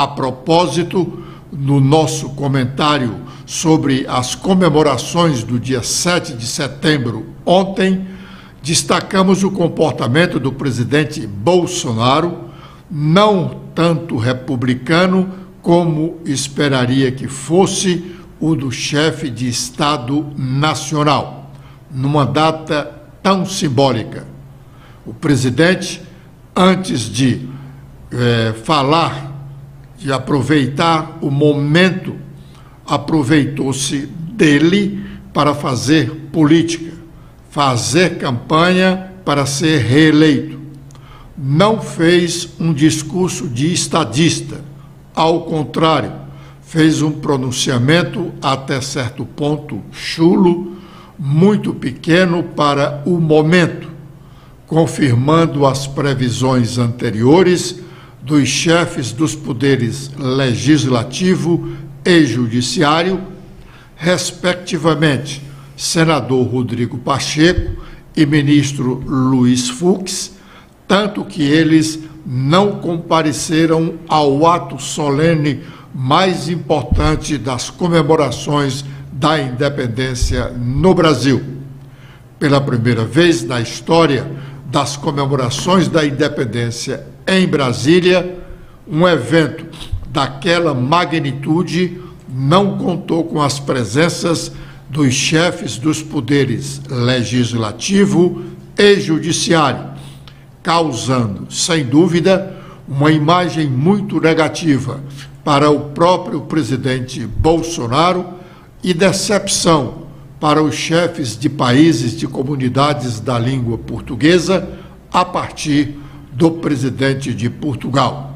A propósito, no nosso comentário sobre as comemorações do dia 7 de setembro, ontem, destacamos o comportamento do presidente Bolsonaro, não tanto republicano como esperaria que fosse o do chefe de Estado Nacional, numa data tão simbólica. O presidente, antes de é, falar, de aproveitar o momento, aproveitou-se dele para fazer política, fazer campanha para ser reeleito. Não fez um discurso de estadista, ao contrário, fez um pronunciamento até certo ponto chulo, muito pequeno para o momento, confirmando as previsões anteriores dos chefes dos poderes legislativo e judiciário, respectivamente, senador Rodrigo Pacheco e ministro Luiz Fux, tanto que eles não compareceram ao ato solene mais importante das comemorações da independência no Brasil. Pela primeira vez na história das comemorações da independência em Brasília, um evento daquela magnitude não contou com as presenças dos chefes dos poderes legislativo e judiciário, causando, sem dúvida, uma imagem muito negativa para o próprio presidente Bolsonaro e decepção para os chefes de países de comunidades da língua portuguesa a partir do presidente de Portugal.